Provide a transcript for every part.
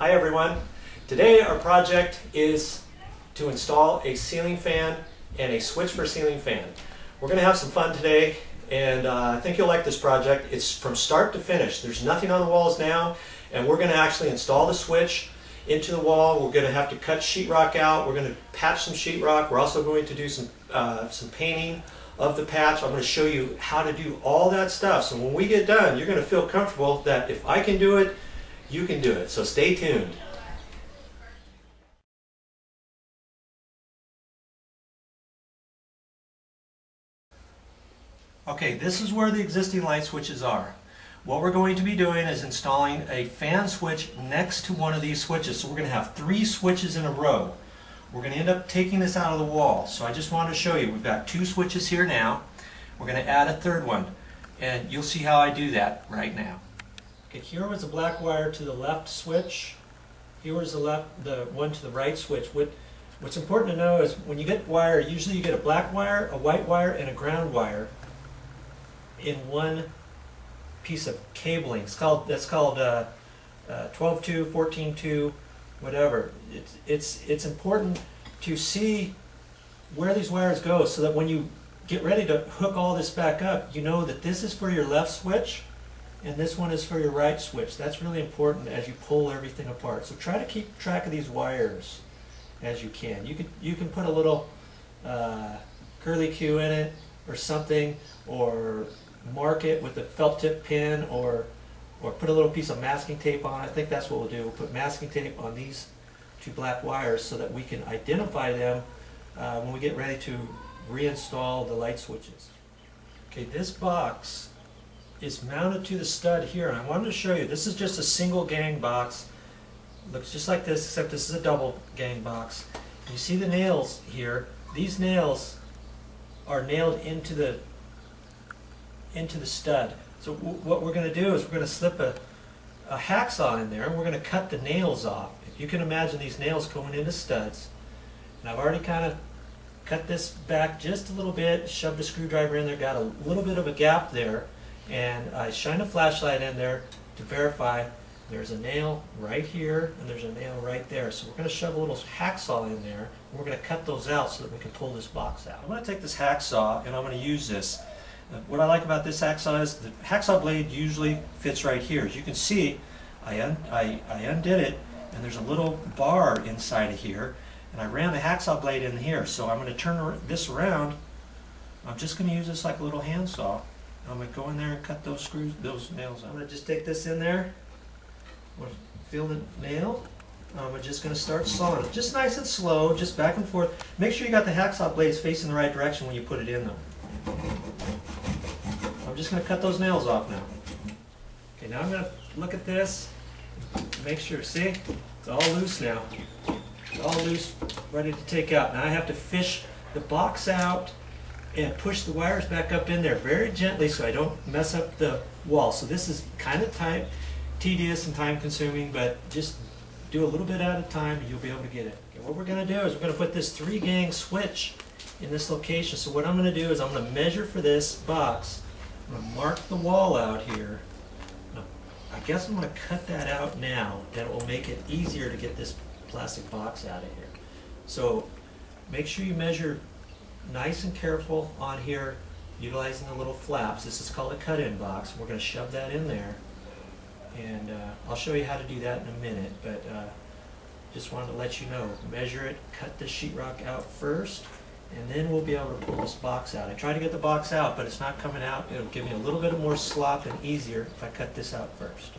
Hi everyone. Today our project is to install a ceiling fan and a switch for ceiling fan. We're going to have some fun today and uh, I think you'll like this project. It's from start to finish. There's nothing on the walls now and we're going to actually install the switch into the wall. We're going to have to cut sheetrock out. We're going to patch some sheetrock. We're also going to do some, uh, some painting of the patch. I'm going to show you how to do all that stuff. So when we get done, you're going to feel comfortable that if I can do it, you can do it. So stay tuned. Okay, this is where the existing light switches are. What we're going to be doing is installing a fan switch next to one of these switches. So we're going to have three switches in a row. We're going to end up taking this out of the wall. So I just wanted to show you, we've got two switches here now. We're going to add a third one. And you'll see how I do that right now. Okay, here was the black wire to the left switch. Here was the left, the one to the right switch. What, what's important to know is when you get wire, usually you get a black wire, a white wire, and a ground wire in one piece of cabling. It's called, that's called uh, uh, 12-2, 14-2, whatever. It's, it's, it's important to see where these wires go so that when you get ready to hook all this back up, you know that this is for your left switch and this one is for your right switch. That's really important as you pull everything apart. So try to keep track of these wires as you can. You can, you can put a little uh, curly Q in it or something or mark it with a felt tip pin or or put a little piece of masking tape on. I think that's what we'll do. We'll put masking tape on these two black wires so that we can identify them uh, when we get ready to reinstall the light switches. Okay, this box is mounted to the stud here. And I wanted to show you, this is just a single gang box. Looks just like this, except this is a double gang box. You see the nails here. These nails are nailed into the into the stud. So what we're going to do is we're going to slip a, a hacksaw in there and we're going to cut the nails off. If you can imagine these nails going into studs. And I've already kind of cut this back just a little bit, shoved a screwdriver in there, got a little bit of a gap there, and I shine a flashlight in there to verify there's a nail right here and there's a nail right there. So we're going to shove a little hacksaw in there and we're going to cut those out so that we can pull this box out. I'm going to take this hacksaw and I'm going to use this what I like about this hacksaw is the hacksaw blade usually fits right here. As you can see, I, un I, I undid it and there's a little bar inside of here and I ran the hacksaw blade in here. So I'm going to turn this around. I'm just going to use this like a little handsaw. I'm to go in there and cut those screws, those nails out. I'm to just take this in there. Feel the nail. I'm just going to start sawing it. Just nice and slow, just back and forth. Make sure you got the hacksaw blades facing the right direction when you put it in though I'm just going to cut those nails off now. Okay, now I'm to look at this, make sure, see, it's all loose now. It's all loose, ready to take out. Now I have to fish the box out and push the wires back up in there very gently so I don't mess up the wall. So this is kind of time, tedious and time consuming, but just do a little bit at a time and you'll be able to get it. Okay, what we're going to do is we're going to put this three gang switch in this location. So what I'm going to do is I'm going to measure for this box I'm going to mark the wall out here. I guess I'm going to cut that out now. That will make it easier to get this plastic box out of here. So make sure you measure nice and careful on here utilizing the little flaps. This is called a cut-in box. We're going to shove that in there. And uh, I'll show you how to do that in a minute, but uh, just wanted to let you know. Measure it, cut the sheetrock out first, and then we'll be able to pull this box out. I tried to get the box out, but it's not coming out. It'll give me a little bit more slop and easier if I cut this out first.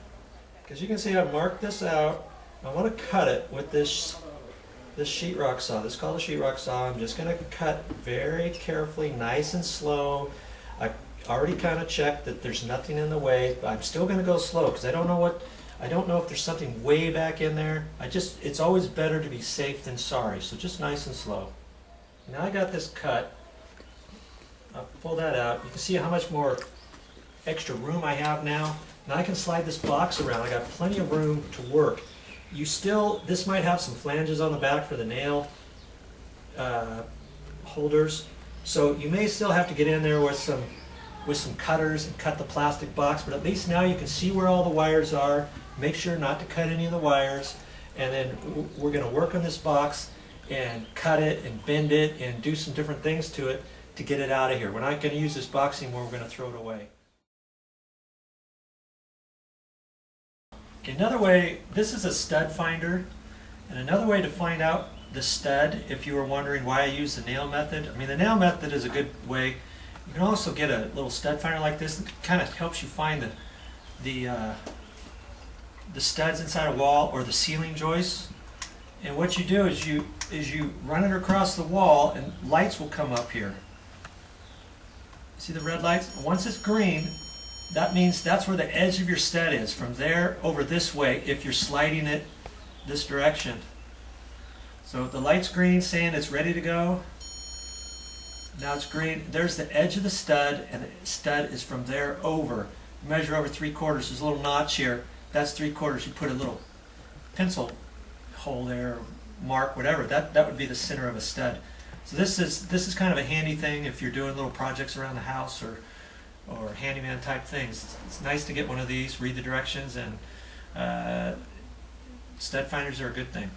As you can see, I've marked this out. I want to cut it with this this sheetrock saw. This is called a sheetrock saw. I'm just going to cut very carefully, nice and slow. I already kind of checked that there's nothing in the way, but I'm still going to go slow because I don't know what I don't know if there's something way back in there. I just it's always better to be safe than sorry. So just nice and slow. Now I got this cut. I'll pull that out. You can see how much more extra room I have now. Now I can slide this box around. I got plenty of room to work. You still, this might have some flanges on the back for the nail uh, holders. So you may still have to get in there with some with some cutters and cut the plastic box, but at least now you can see where all the wires are. Make sure not to cut any of the wires. And then we're gonna work on this box and cut it and bend it and do some different things to it to get it out of here. We're not gonna use this box anymore, we're gonna throw it away. Okay, another way, this is a stud finder, and another way to find out the stud, if you were wondering why I use the nail method, I mean, the nail method is a good way. You can also get a little stud finder like this that kind of helps you find the, the, uh, the studs inside a wall or the ceiling joists. And what you do is you, is you run it across the wall and lights will come up here. See the red lights? Once it's green, that means that's where the edge of your stud is. From there over this way, if you're sliding it this direction. So the light's green saying it's ready to go. Now it's green. There's the edge of the stud, and the stud is from there over. Measure over three quarters. There's a little notch here. That's three quarters. You put a little pencil hole there, mark, whatever. That that would be the center of a stud. So this is this is kind of a handy thing if you're doing little projects around the house or or handyman type things. It's, nice to get one of these, read the directions, and uh, stud finders are a good thing.